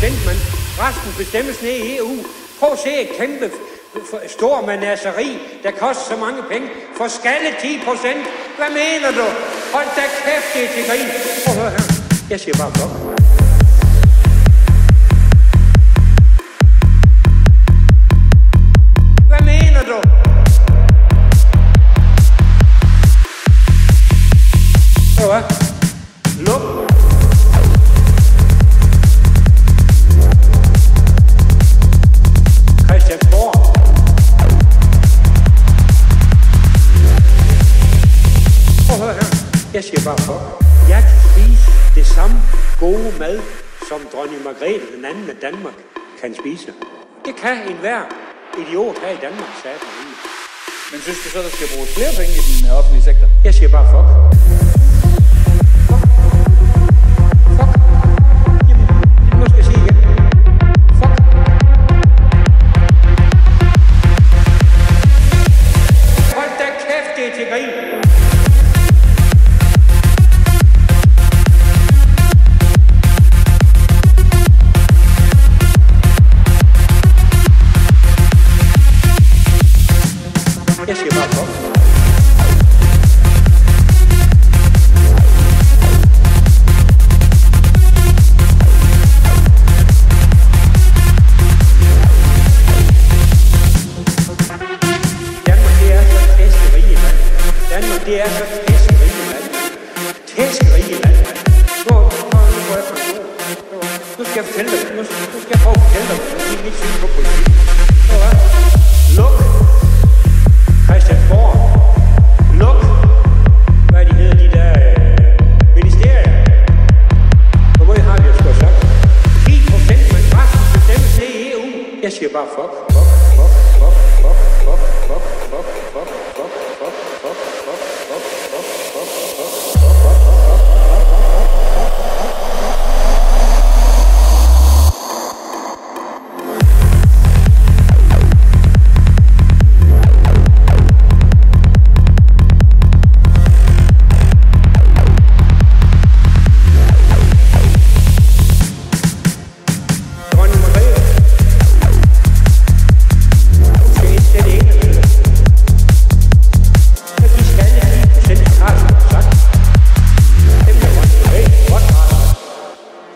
procent, men resten bestemmes ned i EU. Prøv at se et kæmpe stor manaseri, der koster så mange penge. For skalle 10 procent. Hvad mener du? Hold da kæft, det er til grin. Prøv at høre her. Jeg siger bare fuck. Hvad Luk. Jeg siger bare fuck. Jeg kan spise det samme gode mad, som dronning Margrethe den anden af Danmark kan spise. Det kan enhver idiot her i Danmark, sagde den. Men synes du så, der skal bruges flere penge i den øh, offentlige sektor? Jeg siger bare. Fuck. Keşke pardon. det er så tæskerige mand. Tæskerige mand. Nu, nu, nu, nu, nu, nu skal jeg fortælle dig, nu, nu skal jeg prøve at fortælle dig, nu skal jeg ikke på politik. Siger bare fuck,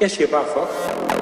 Quer chipar a foca?